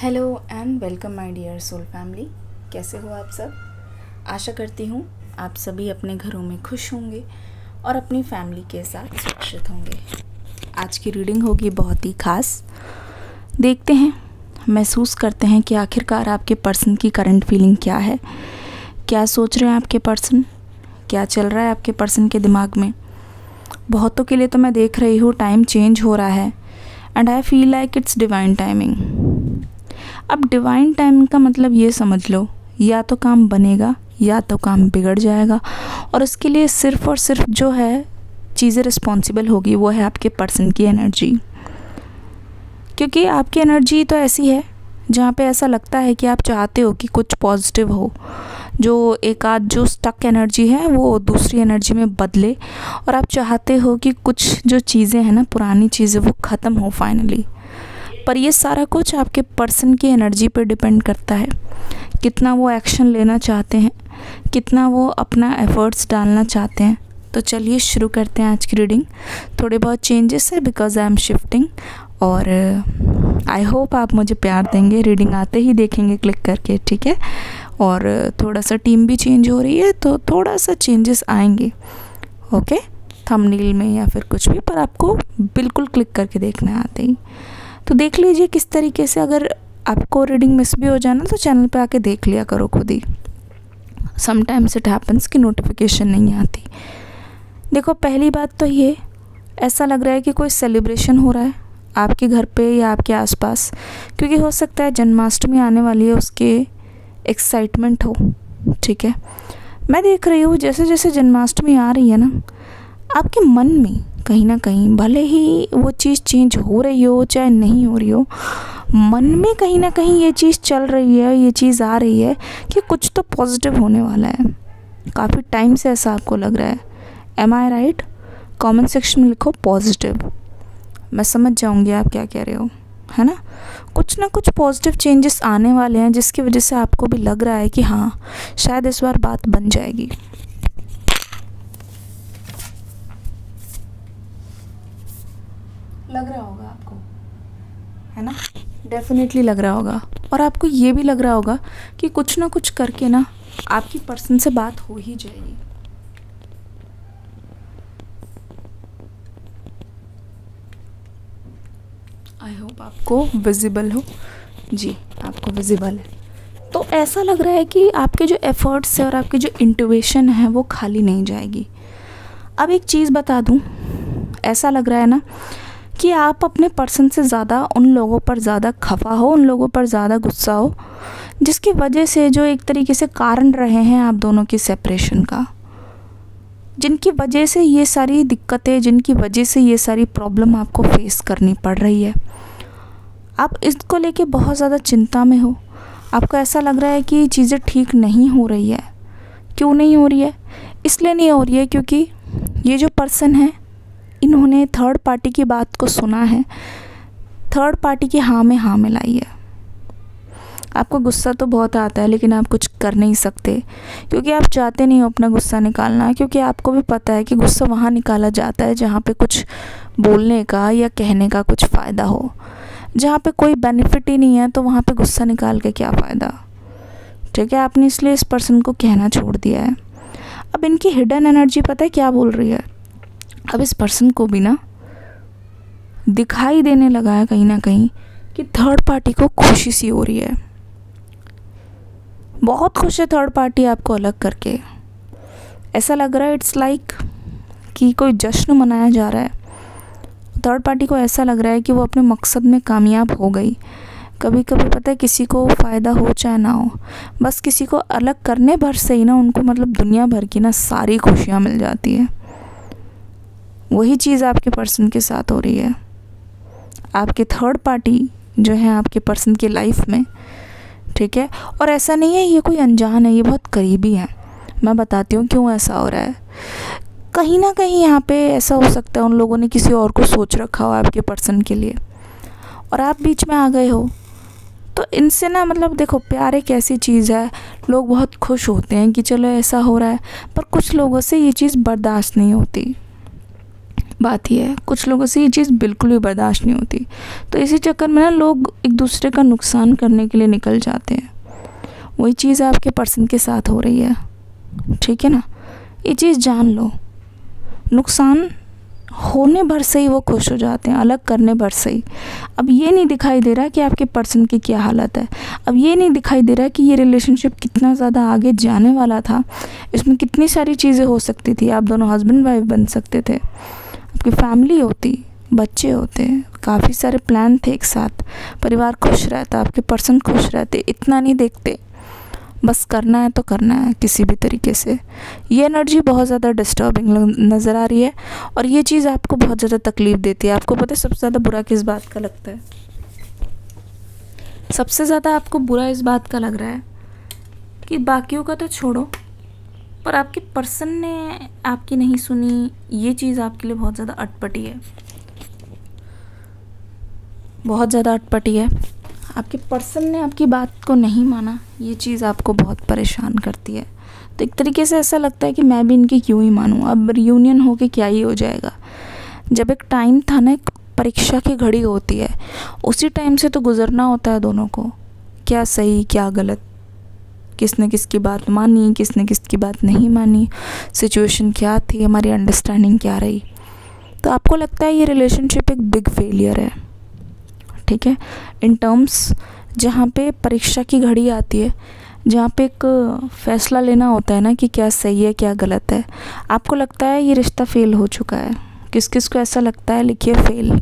Hello and welcome my dear soul family कैसे हो आप सब? आशा करती हूँ आप सभी अपने घरों में खुश होंगे और अपनी फैमिली के साथ सुरक्षित होंगे। आज की रीडिंग होगी बहुत ही ख़ास। देखते हैं, महसूस करते हैं कि आखिरकार आपके पर्सन की करंट फीलिंग क्या है। क्या सोच रहे हैं आपके पर्सन क्या चल रहा है आपके पर्सन के दिमाग में? बहुतों के लिए तो मैं देख रही हूँ टाइम चेंज हो रहा है। And I feel like it's divine timing अब डिवाइन टाइमिंग का मतलब ये समझ लो, या तो काम बनेगा, या तो काम बिगड़ जाएगा, और उसके लिए सिर्फ़ और सिर्फ़ जो है, चीज़ें रिस्पॉन्सिबल होगी, वो है आपके पर्सन की एनर्जी क्योंकि आपकी एनर्जी तो ऐसी है, जहाँ पे ऐसा लगता है कि आप चाहते हो कि कुछ पॉजिटिव हो, जो एक आध जो स्टक एनर्जी है, वो दूसरी एनर्जी में बदले, और आप चाहते हो कि कुछ जो चीज़ें हैं ना, पुरानी चीज़ें, वो ख़त्म हो फाइनली पर ये सारा कुछ आपके पर्सन की एनर्जी पर डिपेंड करता है। कितना वो एक्शन लेना चाहते हैं कितना वो अपना एफ़र्ट्स डालना चाहते हैं। तो चलिए शुरू करते हैं आज की रीडिंग। थोड़े बहुत चेंजेस है बिकॉज़ आई एम शिफ्टिंग और आई uh, होप आप मुझे प्यार देंगे। रीडिंग आते ही देखेंगे क्लिक करके ठीक है? और थोड़ा सा टीम भी चेंज हो रही है तो थोड़ा सा चेंजेस आएँगे ओके थंबनेल में या फिर कुछ भी पर आपको बिल्कुल क्लिक करके देखना आते ही। तो देख लीजिए किस तरीके से अगर आपको रीडिंग मिस भी हो जाना तो चैनल पे आके देख लिया करो खुद ही। समटाइम्स इट हैपन्स कि नोटिफिकेशन नहीं आती। देखो, पहली बात तो ये, ऐसा लग रहा है कि कोई सेलिब्रेशन हो रहा है आपके घर पे या आपके आसपास, क्योंकि हो सकता है जन्माष्टमी आने वाली है, उसके एक्साइटमेंट हो, ठीक है? मैं देख रही हूँ जैसे जैसे जन्माष्टमी आ रही है ना, आपके मन में कहीं ना कहीं, भले ही वो चीज़ चेंज हो रही हो, चाहे नहीं हो रही हो, मन में कहीं ना कहीं ये चीज़ चल रही है, ये चीज़ आ रही है कि कुछ तो पॉजिटिव होने वाला है। काफ़ी टाइम से ऐसा आपको लग रहा है। Am I right comment section में लिखो पॉजिटिव मैं समझ जाऊँगी आप क्या कह रहे हो, है ना? कुछ ना कुछ पॉजिटिव चेंजेस आने वाले हैं, जिसकी वजह से आपको भी लग रहा है कि हाँ शायद इस बार बात बन जाएगी। लग रहा होगा आपको। है ना? डेफिनेटली लग रहा होगा। और आपको ये भी लग रहा होगा कि कुछ ना कुछ करके ना आपकी पर्सन से बात हो ही जाएगी। आई होप आपको विजिबल हो। जी, आपको विजिबल है। तो ऐसा लग रहा है कि आपके जो एफ़र्ट्स है और आपकी जो इंटुवेशन है वो खाली नहीं जाएगी। अब एक चीज़ बता दूँ। ऐसा लग रहा है ना कि आप अपने पर्सन से ज़्यादा, उन लोगों पर ज़्यादा खफा हो, उन लोगों पर ज़्यादा गुस्सा हो, जिसकी वजह से जो एक तरीके से कारण रहे हैं आप दोनों की सेपरेशन का। जिनकी वजह से ये सारी दिक्कतें, जिनकी वजह से ये सारी प्रॉब्लम आपको फेस करनी पड़ रही है। आप इसको लेके बहुत ज़्यादा चिंता में हो। आपको ऐसा लग रहा है कि चीज़ें ठीक नहीं हो रही है। क्यों नहीं हो रही है? इसलिए नहीं हो रही है क्योंकि ये जो पर्सन है इन्होंने थर्ड पार्टी की बात को सुना है। थर्ड पार्टी की हाँ में हाँ मिलाई है। आपको गुस्सा तो बहुत आता है, लेकिन आप कुछ कर नहीं सकते। क्योंकि आप चाहते नहीं हो अपना गुस्सा निकालना। क्योंकि आपको भी पता है कि गुस्सा वहाँ निकाला जाता है जहाँ पे कुछ बोलने का या कहने का कुछ फ़ायदा हो। जहाँ पे कोई बेनिफिट ही नहीं है तो वहाँ पे गुस्सा निकाल के क्या फ़ायदा? ठीक है, आपने इसलिए इस पर्सन को कहना छोड़ दिया है। अब इनकी हिडन एनर्जी पता है क्या बोल रही है? अब इस पर्सन को भी ना दिखाई देने लगा है कहीं ना कहीं कि थर्ड पार्टी को खुशी सी हो रही है। बहुत खुश है थर्ड पार्टी आपको अलग करके। ऐसा लग रहा है इट्स लाइक कि कोई जश्न मनाया जा रहा है। थर्ड पार्टी को ऐसा लग रहा है कि वो अपने मकसद में कामयाब हो गई। कभी कभी पता है किसी को फ़ायदा हो चाहे ना हो, बस किसी को अलग करने भर से ही ना उनको मतलब दुनिया भर की ना सारी खुशियाँ मिल जाती है। वही चीज़ आपके पर्सन के साथ हो रही है। आपके थर्ड पार्टी जो है आपके पर्सन की लाइफ में, ठीक है? और ऐसा नहीं है, ये कोई अनजान है, ये बहुत करीबी है। मैं बताती हूँ क्यों ऐसा हो रहा है। कहीं ना कहीं यहाँ पे ऐसा हो सकता है उन लोगों ने किसी और को सोच रखा हो आपके पर्सन के लिए। और आप बीच में आ गए हो। तो इनसे ना मतलब देखो, प्यार एक ऐसी चीज़ है, लोग बहुत खुश होते हैं कि चलो ऐसा हो रहा है, पर कुछ लोगों से ये चीज़ बर्दाश्त नहीं होती। बात ही है, कुछ लोगों से ये चीज़ बिल्कुल भी बर्दाश्त नहीं होती। तो इसी चक्कर में ना लोग एक दूसरे का नुकसान करने के लिए निकल जाते हैं। वही चीज़ आपके पर्सन के साथ हो रही है। ठीक है ना? ये चीज़ जान लो। नुकसान होने भर से ही वो खुश हो जाते हैं, अलग करने भर से ही। अब ये नहीं दिखाई दे रहा कि आपके पर्सन की क्या हालत है। अब ये नहीं दिखाई दे रहा कि ये रिलेशनशिप कितना ज़्यादा आगे जाने वाला था। इसमें कितनी सारी चीज़ें हो सकती थी, आप दोनों हस्बैंड वाइफ बन सकते थे। आपकी फैमिली होती, बच्चे होते, काफ़ी सारे प्लान थे एक साथ। परिवार खुश रहता, आपके पर्सन खुश रहते, इतना नहीं देखते। बस करना है तो करना है, किसी भी तरीके से। ये एनर्जी बहुत ज़्यादा डिस्टर्बिंग नज़र आ रही है। और ये चीज़ आपको बहुत ज़्यादा तकलीफ़ देती है। आपको पता है, सबसे ज़्यादा बुरा किस बात का लगता है? सबसे ज़्यादा आपको बुरा इस बात का लग रहा है कि बाकियों का तो छोड़ो। पर आपके पर्सन ने आपकी नहीं सुनी, ये चीज़ आपके लिए बहुत ज़्यादा अटपटी है। बहुत ज़्यादा अटपटी है। आपके पर्सन ने आपकी बात को नहीं माना, ये चीज़ आपको बहुत परेशान करती है। तो एक तरीके से ऐसा लगता है कि मैं भी इनकी क्यों ही मानूँ? अब रियूनियन हो के क्या ही हो जाएगा? जब एक टाइम था ना, एक परीक्षा की घड़ी होती है, उसी टाइम से तो गुजरना होता है दोनों को। क्या सही, क्या गलत? किसने किसकी बात मानी, किसने किसकी बात नहीं मानी सिचुएशन क्या थी, हमारी अंडरस्टैंडिंग क्या रही। तो आपको लगता है ये रिलेशनशिप एक बिग फेलियर है, ठीक है? इन टर्म्स जहाँ पे परीक्षा की घड़ी आती है, जहाँ पे एक फ़ैसला लेना होता है ना कि क्या सही है, क्या गलत है, आपको लगता है ये रिश्ता फेल हो चुका है? किस किस को ऐसा लगता है, लिखिए फेल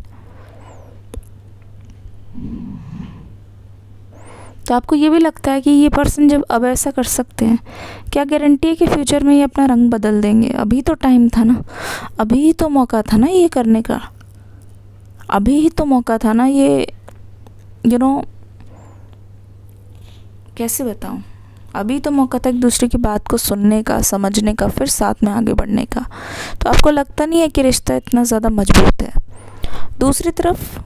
तो आपको ये भी लगता है कि ये पर्सन जब अब ऐसा कर सकते हैं, क्या गारंटी है कि फ्यूचर में ये अपना रंग बदल देंगे? अभी तो टाइम था ना। अभी तो मौका था ना ये करने का। अभी ही तो मौका था ना ये यू नो कैसे बताऊँ? अभी तो मौका था एक दूसरे की बात को सुनने का, समझने का, फिर साथ में आगे बढ़ने का। तो आपको लगता नहीं है कि रिश्ता इतना ज़्यादा मज़बूत है? दूसरी तरफ़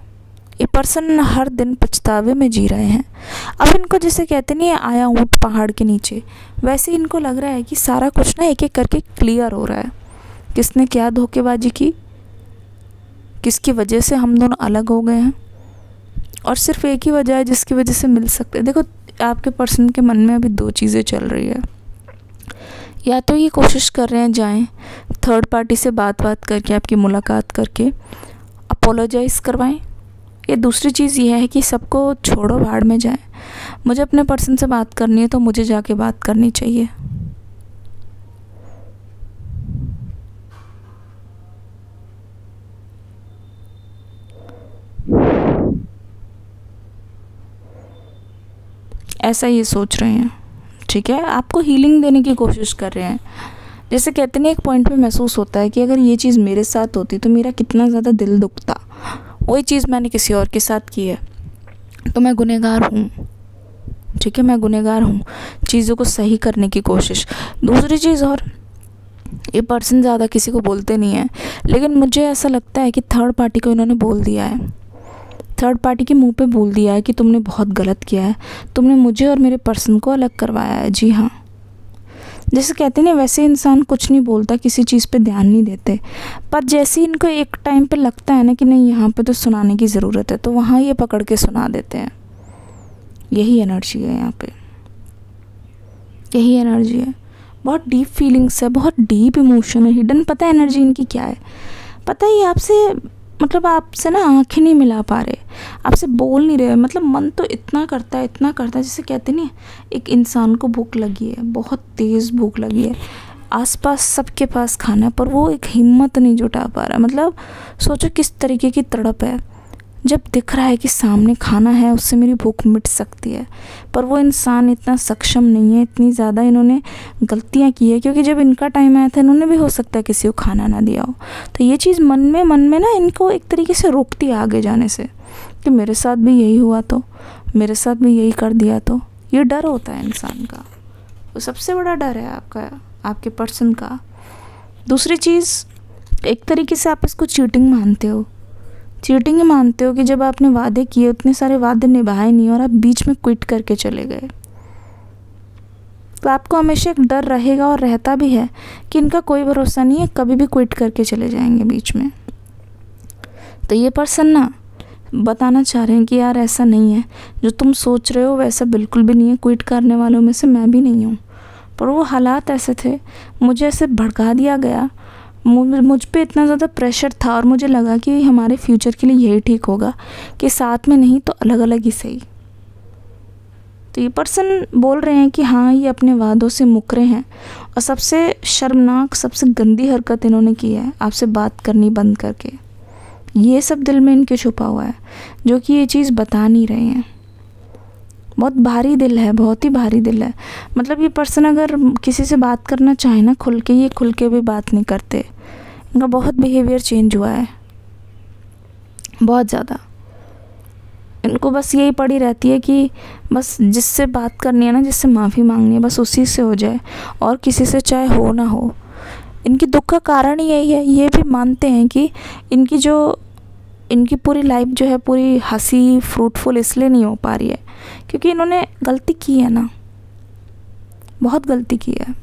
ये पर्सन हर दिन पछतावे में जी रहे हैं। अब इनको जैसे कहते नहीं आया ऊँट पहाड़ के नीचे। वैसे इनको लग रहा है कि सारा कुछ ना एक एक करके क्लियर हो रहा है। किसने क्या धोखेबाजी की? किसकी वजह से हम दोनों अलग हो गए हैं? और सिर्फ़ एक ही वजह है जिसकी वजह से मिल सकते हैं। देखो, आपके पर्सन के मन में अभी दो चीज़ें चल रही है। या तो ये कोशिश कर रहे हैं जाएँ थर्ड पार्टी से बात बात करके, आपकी मुलाकात करके अपोलोजाइज़ करवाएँ या दूसरी चीज़ ये है कि सबको छोड़ो भाड़ में जाए। मुझे अपने पर्सन से बात करनी है तो मुझे जाके बात करनी चाहिए। ऐसा ये सोच रहे हैं। ठीक है? आपको हीलिंग देने की कोशिश कर रहे हैं। जैसे कहते हैं एक पॉइंट पे महसूस होता है कि अगर ये चीज़ मेरे साथ होती तो मेरा कितना ज़्यादा दिल दुखता। वही चीज़ मैंने किसी और के साथ की है। तो मैं गुनहगार हूँ। ठीक है, मैं गुनहगार हूँ चीज़ों को सही करने की कोशिश। दूसरी चीज़ और, ये पर्सन ज़्यादा किसी को बोलते नहीं है, लेकिन मुझे ऐसा लगता है कि थर्ड पार्टी को इन्होंने बोल दिया है। थर्ड पार्टी के मुँह पे बोल दिया है कि तुमने बहुत गलत किया है। तुमने मुझे और मेरे पर्सन को अलग करवाया है। जी हाँ। जैसे कहते हैं ना, वैसे इंसान कुछ नहीं बोलता, किसी चीज़ पे ध्यान नहीं देते। पर जैसे ही इनको एक टाइम पे लगता है ना कि नहीं, यहाँ पे तो सुनाने की ज़रूरत है तो वहाँ ये पकड़ के सुना देते हैं। यही एनर्जी है यहाँ पे। यही एनर्जी है। बहुत डीप फीलिंग्स है, बहुत डीप इमोशन है हिडन पता है एनर्जी इनकी क्या है? पता ही आपसे मतलब आपसे ना आँखें नहीं मिला पा रहे। आपसे बोल नहीं रहे मतलब मन तो इतना करता है, इतना करता है, जैसे कहते नहीं एक इंसान को भूख लगी है, बहुत तेज़ भूख लगी है। आसपास सबके पास खाना है, पर वो एक हिम्मत नहीं जुटा पा रहा। मतलब सोचो किस तरीके की तड़प है। जब दिख रहा है कि सामने खाना है, उससे मेरी भूख मिट सकती है। पर वो इंसान इतना सक्षम नहीं है, इतनी ज़्यादा इन्होंने गलतियाँ की है, क्योंकि जब इनका टाइम आया था, इन्होंने भी हो सकता है किसी को खाना ना दिया हो। तो ये चीज़ मन में मन में ना इनको एक तरीके से रोकती है आगे जाने से। कि मेरे साथ भी यही हुआ तो मेरे साथ भी यही कर दिया तो। ये डर होता है इंसान का। वो सबसे बड़ा डर है आपका, आपके पर्सन का। दूसरी चीज़, एक तरीके से आप इसको चीटिंग मानते हो। चीटिंग ही मानते हो कि जब आपने वादे किए, उतने सारे वादे निभाए नहीं और आप बीच में क्विट करके चले गए। तो आपको हमेशा एक डर रहेगा और रहता भी है कि इनका कोई भरोसा नहीं है, कभी भी क्विट करके चले जाएँगे बीच में। तो ये पर्सन ना बताना चाह रहे हैं कि यार ऐसा नहीं है। जो तुम सोच रहे हो वैसा बिल्कुल भी नहीं है। क्विट करने वालों में से मैं भी नहीं हूँ। पर वो हालात ऐसे थे। मुझे ऐसे भड़का दिया गया। मुझ पर इतना ज़्यादा प्रेशर था और मुझे लगा कि हमारे फ्यूचर के लिए यही ठीक होगा कि साथ में नहीं तो अलग अलग ही सही। तो ये पर्सन बोल रहे हैं कि हाँ ये अपने वादों से मुकरे हैं और सबसे शर्मनाक, सबसे गंदी हरकत इन्होंने की है। आपसे बात करनी बंद करके। ये सब दिल में इनके छुपा हुआ है, जो कि ये चीज़ बता नहीं रहे हैं। बहुत भारी दिल है, बहुत ही भारी दिल है। मतलब ये पर्सन अगर किसी से बात करना चाहे ना, खुल के, ये खुल के भी बात नहीं करते। इनका बहुत बिहेवियर चेंज हुआ है। बहुत ज़्यादा। इनको बस यही पड़ी रहती है कि बस जिससे बात करनी है ना, जिससे माफ़ी मांगनी है, बस उसी से हो जाए। और किसी से चाहे हो ना हो। इनकी दुख का कारण यही है, ये भी मानते हैं कि इनकी जो, इनकी पूरी लाइफ जो है, पूरी हँसी फ्रूटफुल इसलिए नहीं हो पा रही है, क्योंकि इन्होंने गलती की है ना। बहुत गलती की है।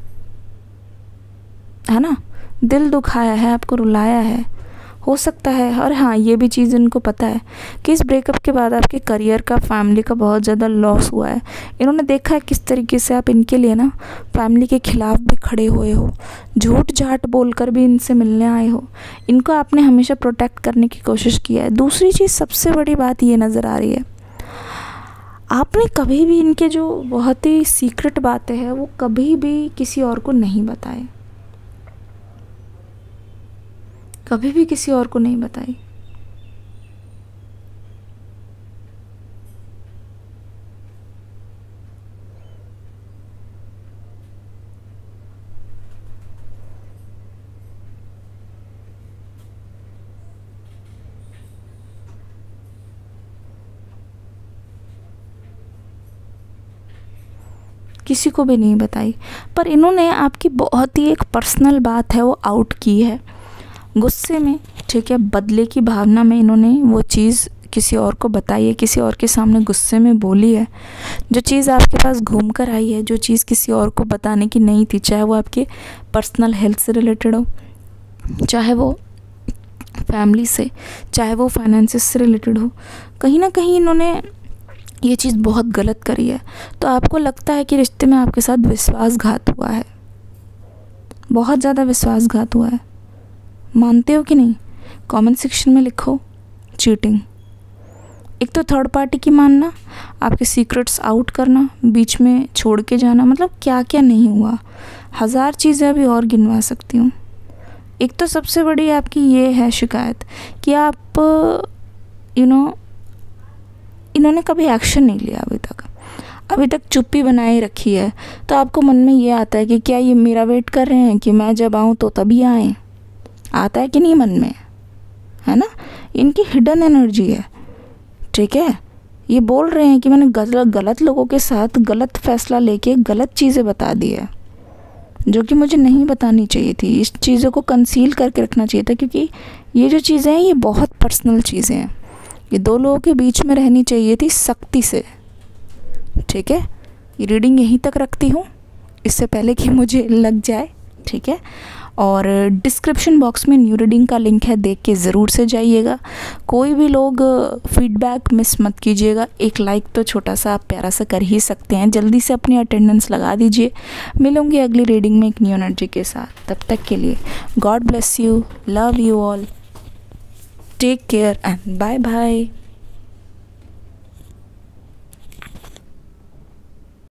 है ना? दिल दुखाया है, आपको रुलाया है। हो सकता है। और हाँ ये भी चीज़ इनको पता है कि इस ब्रेकअप के बाद आपके करियर का फैमिली का बहुत ज़्यादा लॉस हुआ है। इन्होंने देखा है किस तरीके से आप इनके लिए ना फैमिली के ख़िलाफ़ भी खड़े हुए हो। झूठ झाट बोल कर भी इनसे मिलने आए हो। इनको आपने हमेशा प्रोटेक्ट करने की कोशिश किया है। दूसरी चीज़, सबसे बड़ी बात ये नज़र आ रही है, आपने कभी भी इनके जो बहुत ही सीक्रेट बातें हैं, वो कभी भी किसी और को नहीं बताए। कभी भी किसी और को नहीं बताई। किसी को भी नहीं बताई। पर इन्होंने आपकी बहुत ही एक पर्सनल बात है, वो आउट की है। गुस्से में, ठीक है, बदले की भावना में इन्होंने वो चीज़ किसी और को बताई है, किसी और के सामने गुस्से में बोली है। जो चीज़ आपके पास घूम कर आई है, जो चीज़ किसी और को बताने की नहीं थी, चाहे वो आपके पर्सनल हेल्थ से रिलेटेड हो, चाहे वो फैमिली से, चाहे वो फाइनेंसिस से रिलेटेड हो, कहीं ना कहीं इन्होंने ये चीज़ बहुत गलत करी है। तो आपको लगता है कि रिश्ते में आपके साथ विश्वासघात हुआ है? बहुत ज़्यादा विश्वासघात हुआ है। मानते हो कि नहीं? कमेंट सेक्शन में लिखो चीटिंग एक तो थर्ड पार्टी की मानना, आपके सीक्रेट्स आउट करना, बीच में छोड़ के जाना मतलब क्या क्या नहीं हुआ। हज़ार चीज़ें अभी और गिनवा सकती हूँ। एक तो सबसे बड़ी आपकी ये है शिकायत कि आप यू नो इन्होंने कभी एक्शन नहीं लिया अभी तक। अभी तक चुप्पी बनाए रखी है। तो आपको मन में ये आता है कि क्या ये मेरा वेट कर रहे हैं? कि मैं जब आऊँ तो तभी आएँ? आता है कि नहीं मन में? है ना? इनकी हिडन एनर्जी है। ठीक है? ये बोल रहे हैं कि मैंने गलत गलत लोगों के साथ गलत फैसला लेके गलत चीज़ें बता दी है, जो कि मुझे नहीं बतानी चाहिए थी। इस चीज़ों को कंसील करके रखना चाहिए था, क्योंकि ये जो चीज़ें हैं, ये बहुत पर्सनल चीज़ें हैं। ये दो लोगों के बीच में रहनी चाहिए थी सख्ती से। ठीक है? ये रीडिंग यहीं तक रखती हूँ। इससे पहले कि मुझे लग जाए। ठीक है? और डिस्क्रिप्शन बॉक्स में न्यू रीडिंग का लिंक है, देख के ज़रूर से जाइएगा। कोई भी लोग फीडबैक मिस मत कीजिएगा। एक लाइक तो छोटा सा आप प्यारा सा कर ही सकते हैं। जल्दी से अपनी अटेंडेंस लगा दीजिए। मिलूँगी अगली रीडिंग में एक न्यू एनर्जी के साथ। तब तक के लिए God bless you love you all take care and bye bye